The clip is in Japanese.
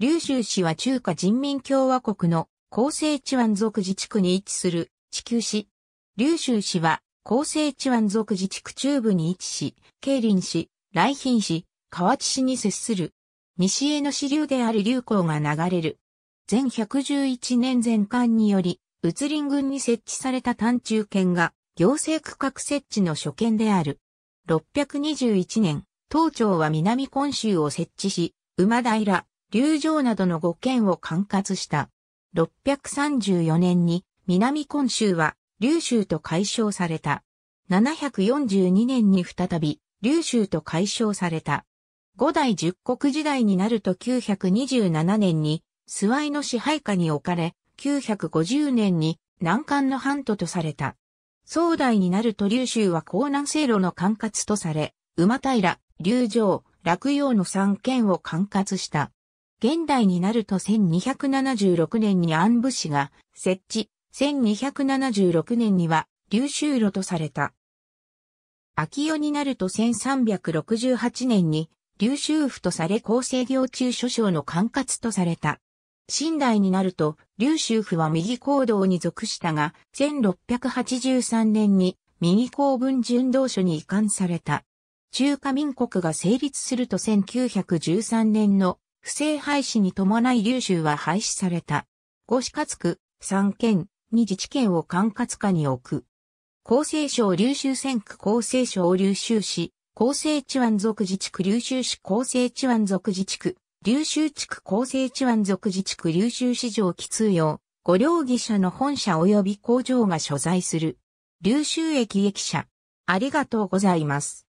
劉州市は中華人民共和国の広西チワン族自治区に位置する地球市。劉州市は広西チワン族自治区中部に位置し、慶林市、来賓市、河内市に接する。西への支流である流行が流れる。全111年前巻により、宇林郡に設置された単中県が行政区画設置の所見である。621年、当庁は南本州を設置し、馬平、龍城などの5県を管轄した。634年に南今州は龍州と解消された。742年に再び龍州と解消された。五代十国時代になると927年にスワイの支配下に置かれ、950年に南韓の藩都とされた。宋代になると龍州は江南西路の管轄とされ、馬平、龍城、落葉の三県を管轄した。現代になると1276年に安武市が設置、1276年には流州路とされた。秋代になると1368年に流州府とされ厚生行中諸省の管轄とされた。清代になると、流州府は右行動に属したが、1683年に右公文順道所に移管された。中華民国が成立すると1913年の不正廃止に伴い流州は廃止された。五四活区、三県、二自治県を管轄下に置く。厚生省流州選区厚生省流州市、厚生地湾族自治区流州市厚生地湾族自治区、流州地区厚生地湾族自治区流州市場奇通用、五両義社の本社及び工場が所在する。流州駅駅舎。ありがとうございます。